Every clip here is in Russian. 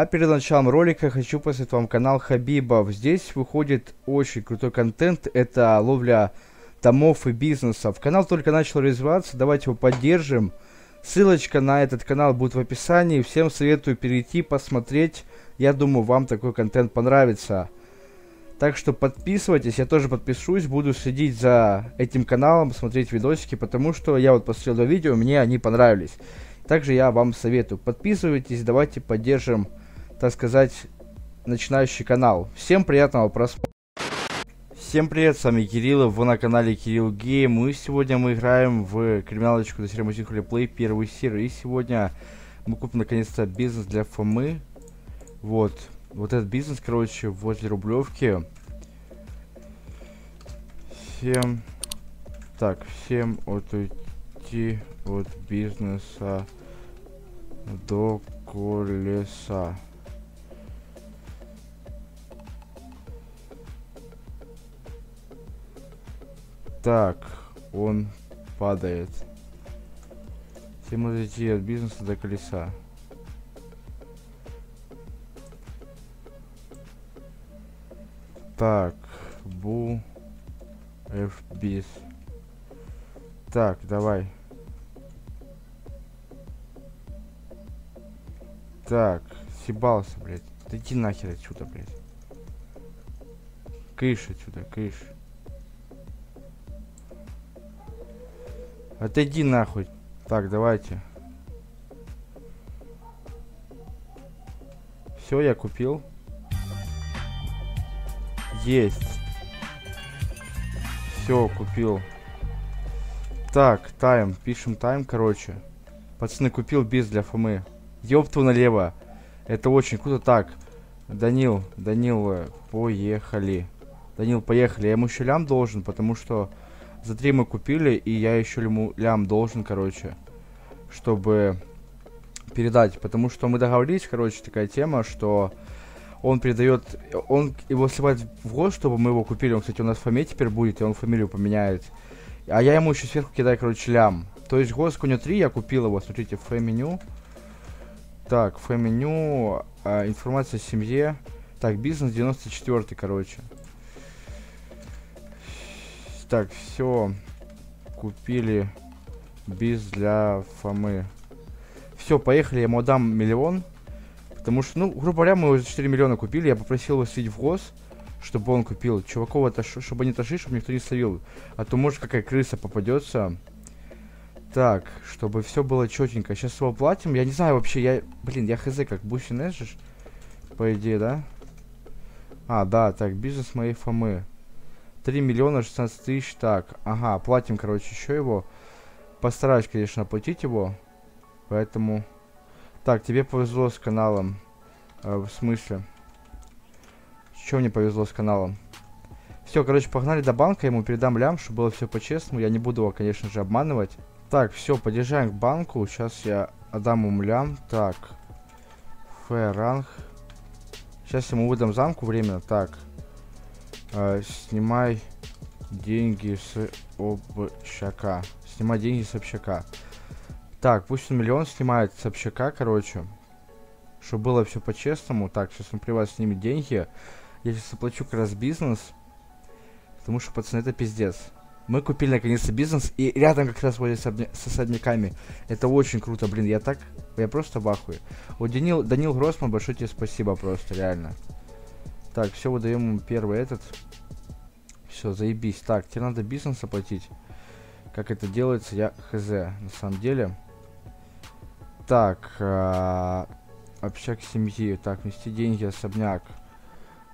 А перед началом ролика хочу посоветовать вам канал Хабибов. Здесь выходит очень крутой контент. Это ловля домов и бизнесов. Канал только начал развиваться, давайте его поддержим. Ссылочка на этот канал будет в описании. Всем советую перейти, посмотреть. Я думаю, вам такой контент понравится. Так что подписывайтесь, я тоже подпишусь, буду следить за этим каналом, смотреть видосики, потому что я вот посмотрел два видео, мне они понравились. Также я вам советую, подписывайтесь, давайте поддержим, так сказать, начинающий канал. Всем приятного просмотра. Всем привет, с вами Кирилл, вы на канале Кирилл Гейм, и сегодня мы играем в криминалочку до серии Play первую серию, и сегодня мы купим наконец-то бизнес для Фомы, вот, вот этот бизнес, короче, возле Рублевки. Всем... Так, всем отойти от бизнеса до колеса. Так, он падает. Всем отойти от бизнеса до колеса. Так, бу, фбис. Так, давай. Так, съебался, блядь. Иди нахер отсюда, блядь. Кыш отсюда, кыш. Отойди нахуй. Так, давайте. Все, я купил. Есть. Все, купил. Так, тайм. Пишем тайм, короче. Пацаны, купил биз для Фомы. Ёпту налево. Это очень круто. Так, Данил, Данил, э, поехали. Данил, поехали. Я ему еще лям должен, потому что за три мы купили, и я еще ему лям должен, короче, чтобы передать. Потому что мы договорились, короче, такая тема, что он передает, он его сливает в год, чтобы мы его купили. Он, кстати, у нас в фаме теперь будет, и он фамилию поменяет. А я ему еще сверху кидаю, короче, лям. То есть год у него 3, я купил его, смотрите, фэ-меню. Так, фэ-меню, а, информация о семье. Так, бизнес 94, короче. Так, все. Купили биз для Фомы. Все, поехали, я ему дам миллион. Потому что, ну, грубо говоря, мы уже 4 миллиона купили. Я попросил его слить в ГОС, чтобы он купил. Чуваков это, чтобы они отошли, чтобы никто не словил. А то, может, какая крыса попадется. Так, чтобы все было четенько. Сейчас его платим. Я не знаю вообще, я... Блин, я хз, как Бусин же. По идее, да? А, да, так, бизнес моей Фомы. 3 миллиона 16 тысяч. Так, ага, платим, короче, еще его. Постараюсь, конечно, оплатить его. Поэтому... Так, тебе повезло с каналом. Э, в смысле? Что мне повезло с каналом? Все, короче, погнали до банка, ему передам лям, чтобы было все по-честному. Я не буду его, конечно же, обманывать. Так, все, подъезжаем к банку. Сейчас я отдам ему лям. Так. Ф. Сейчас ему выдам замку временно. Так. Э, снимай деньги с общака. Снимай деньги с общака. Так, пусть он миллион снимает с общака, короче. Чтобы было все по-честному. Так, сейчас он при вас снимет деньги. Я сейчас заплачу как раз бизнес. Потому что, пацаны, это пиздец. Мы купили наконец-то бизнес. И рядом как раз вот с, с особняками. Это очень круто, блин. Я так... Я просто в ахуе. Вот Данил, Данил Гроссман, большое тебе спасибо просто, реально. Так, все, выдаем первый этот. Все, заебись. Так, тебе надо бизнес оплатить. Как это делается, я хз, на самом деле. Так, э, общак семьи. Так, нести деньги, особняк.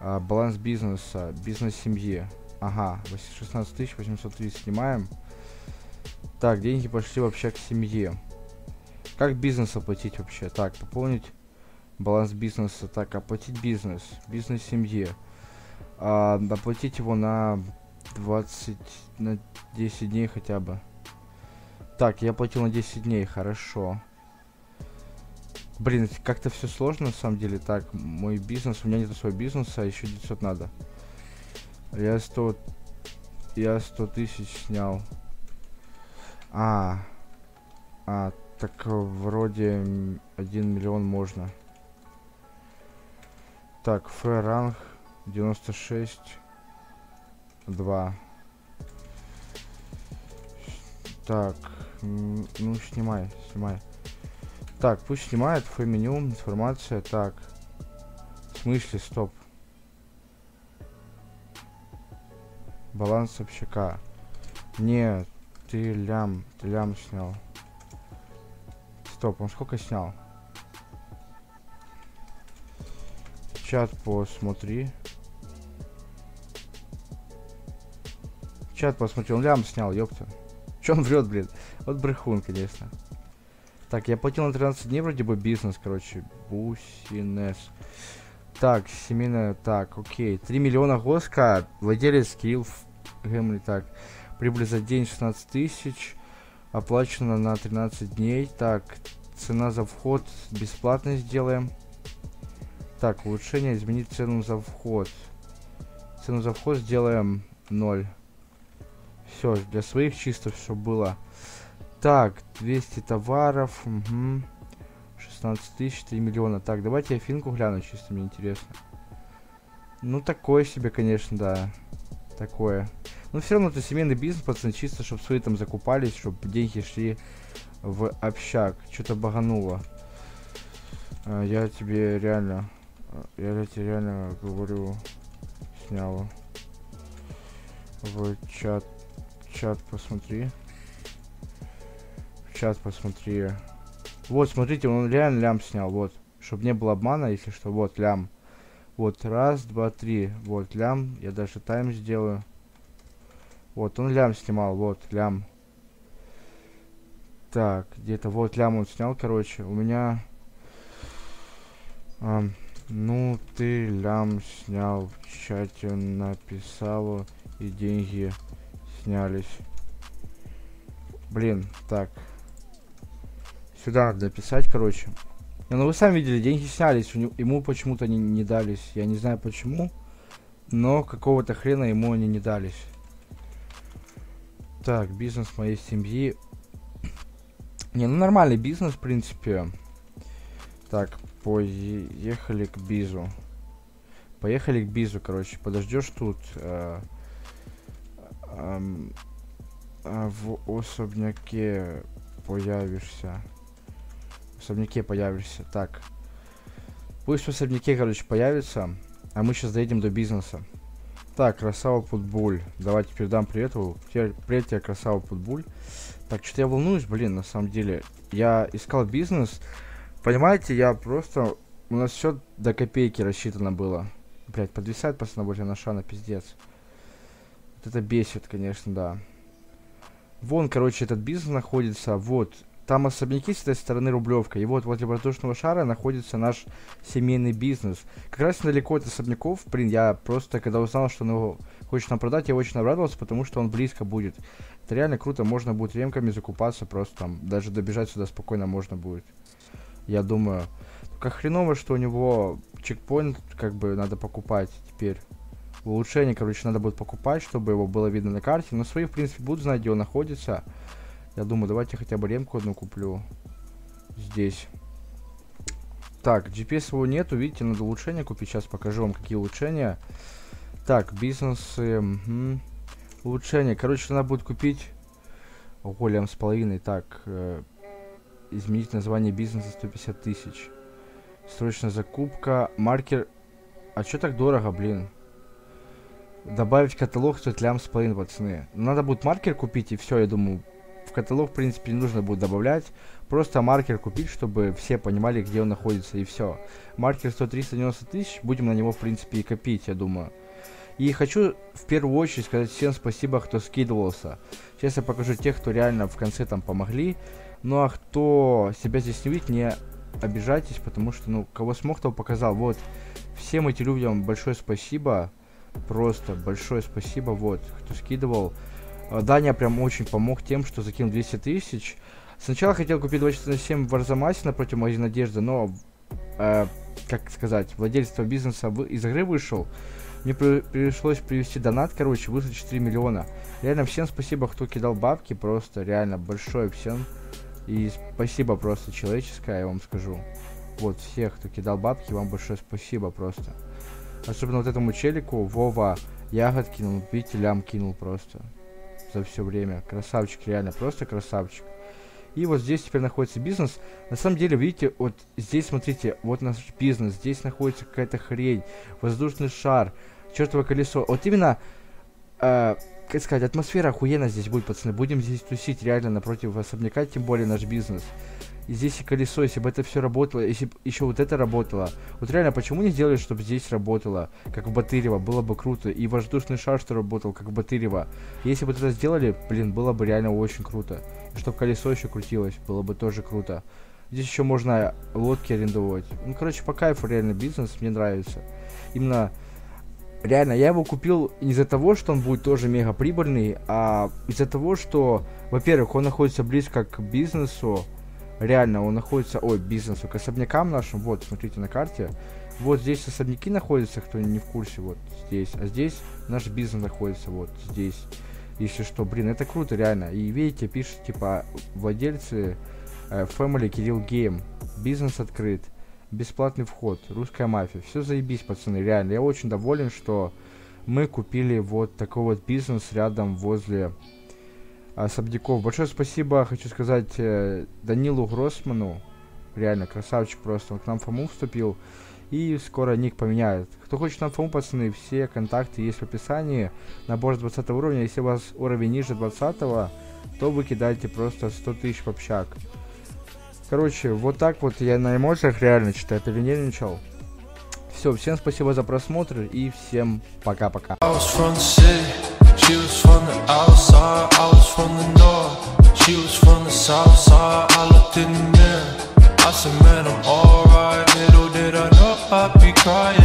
Э, баланс бизнеса, бизнес семьи. Ага, 16 830 снимаем. Так, деньги пошли в общак семьи. Как бизнес оплатить вообще? Так, пополнить баланс бизнеса. Так, оплатить бизнес. Бизнес семьи. А, оплатить его на 20, на 10 дней хотя бы. Так, я платил на 10 дней, хорошо. Блин, как-то все сложно на самом деле. Так, мой бизнес, у меня нет своего бизнеса, а еще 900 надо. Я 100... Я 100 тысяч снял. А. А, так вроде 1 миллион можно. Так, Ф ранг 96. 2. Так, ну снимай, снимай. Так, пусть снимает, Ф меню, информация, так. В смысле, стоп. Баланс общака. Нет, ты лям, ты лям снял. Стоп, он сколько снял? Чат посмотри. Чат посмотри, он лям снял, ёпта. Че он врет, блин? Вот брехун, конечно. Так, я платил на 13 дней вроде бы бизнес, короче. Бусинес. Так, семейная, так, окей. 3 миллиона госка, владелец Кирилл Гэмли, так. Прибыль за день 16 тысяч, оплачено на 13 дней. Так, цена за вход бесплатно сделаем. Так, улучшение, изменить цену за вход. Цену за вход сделаем 0. Все, для своих чисто все было. Так, 200 товаров. Угу. 16 тысяч, 3 миллиона. Так, давайте я финку гляну, чисто мне интересно. Ну, такое себе, конечно, да. Такое. Но все равно это семейный бизнес, пацаны, чисто, чтобы свои там закупались, чтобы деньги шли в общак. Что-то багануло. А, я тебе реально... Я тебе реально говорю... Снял. В чат... Чат посмотри. В чат посмотри. Вот, смотрите, он реально лям снял, вот. Чтобы не было обмана, если что, вот, лям. Вот, раз, два, три. Вот, лям. Я даже тайм сделаю. Вот, он лям снимал, вот, лям. Так, где-то вот лям он снял, короче. У меня... А, ну, ты лям снял, в чате написал, и деньги снялись. Блин, так. Сюда надо написать, короче. Не, ну вы сами видели, деньги снялись, ему почему-то не, не дались. Я не знаю почему, но какого-то хрена ему они не дались. Так, бизнес моей семьи. Не, ну нормальный бизнес, в принципе. Так, поехали к Бизу. Поехали к Бизу, короче. Подождешь тут э, э, э, в особняке появишься особняке появишься. Так. Пусть в особняке, короче, появится. А мы сейчас доедем до бизнеса. Так, красава Путбуль. Давайте передам привет. Привет тебе, красава Путбуль. Так, что-то я волнуюсь, блин, на самом деле. Я искал бизнес. Понимаете, я просто... У нас все до копейки рассчитано было. Блять, подвисает пацана больше на шана, пиздец. Вот это бесит, конечно, да. Вон, короче, этот бизнес находится. Вот, там особняки с этой стороны Рублевка. И вот возле воздушного шара находится наш семейный бизнес. Как раз недалеко от особняков, блин, я просто, когда узнал, что он его хочет нам продать, я очень обрадовался, потому что он близко будет. Это реально круто, можно будет ремками закупаться, просто там, даже добежать сюда спокойно можно будет. Я думаю. Как хреново, что у него чекпоинт, как бы, надо покупать теперь. Улучшение, короче, надо будет покупать, чтобы его было видно на карте. Но свои, в принципе, будут знать, где он находится. Я думаю, давайте хотя бы ремку одну куплю. Здесь. Так, GPS его нету, видите, надо улучшения купить. Сейчас покажу вам, какие улучшения. Так, бизнесы. Угу. Улучшения. Короче, надо будет купить... Ого, лям с половиной. Так, э, изменить название бизнеса 150 тысяч. Срочная закупка. Маркер... А что так дорого, блин? Добавить каталог стоит лям с половиной, пацаны. Надо будет маркер купить, и все, я думаю, в каталог, в принципе, не нужно будет добавлять. Просто маркер купить, чтобы все понимали, где он находится, и все. Маркер стоит 390 тысяч, будем на него, в принципе, и копить, я думаю. И хочу в первую очередь сказать всем спасибо, кто скидывался. Сейчас я покажу тех, кто реально в конце там помогли. Ну а кто себя здесь не видит, не обижайтесь, потому что, ну, кого смог, того показал. Вот, всем этим людям большое спасибо. Просто большое спасибо, вот, кто скидывал. Э, Даня прям очень помог тем, что закинул 200 тысяч. Сначала хотел купить 247 в Арзамасе напротив магазина одежды, но, э, как сказать, владельство бизнеса из игры вышел. Мне при, пришлось привести донат, короче, выслать 4 миллиона. Реально всем спасибо, кто кидал бабки, просто реально большое всем. И спасибо просто человеческое, я вам скажу. Вот, всех, кто кидал бабки, вам большое спасибо просто. Особенно вот этому челику, Вова, ягод кинул, видите, лям кинул просто. За все время. Красавчик, реально, просто красавчик. И вот здесь теперь находится бизнес. На самом деле, видите, вот здесь, смотрите, вот наш бизнес. Здесь находится какая-то хрень. Воздушный шар. Чертово колесо. Вот именно, э, как сказать, атмосфера охуенно здесь будет, пацаны. Будем здесь тусить реально напротив особняка, тем более наш бизнес. И здесь и колесо, если бы это все работало, если бы еще вот это работало. Вот реально, почему не сделали, чтобы здесь работало, как в Батырево, было бы круто. И воздушный шар, что работал, как в Батырево. Если бы это сделали, блин, было бы реально очень круто. Чтобы колесо еще крутилось, было бы тоже круто. Здесь еще можно лодки арендовать. Ну, короче, по кайфу реально бизнес, мне нравится. Именно реально, я его купил не из-за того, что он будет тоже мега прибыльный, а из-за того, что, во-первых, он находится близко к бизнесу, реально он находится, ой, бизнесу, к особнякам нашим, вот, смотрите на карте, вот здесь особняки находятся, кто не в курсе, вот здесь, а здесь наш бизнес находится, вот здесь, если что, блин, это круто, реально, и видите, пишет, типа, владельцы э, Family Кирилл Game, бизнес открыт, бесплатный вход, русская мафия, все заебись, пацаны, реально, я очень доволен, что мы купили вот такой вот бизнес рядом возле особняков. Большое спасибо, хочу сказать, э, Данилу Гроссману. Реально, красавчик просто. Он к нам в ФАМУ вступил. И скоро ник поменяет. Кто хочет на ФАМУ, пацаны, все контакты есть в описании. Набор с 20 уровня. Если у вас уровень ниже 20, то вы кидаете просто 100 тысяч в общак. Короче, вот так вот я на эмоциях реально читаю, перенервничал. Все, всем спасибо за просмотр и всем пока-пока. I said, man, I'm alright Little did I know I'd be crying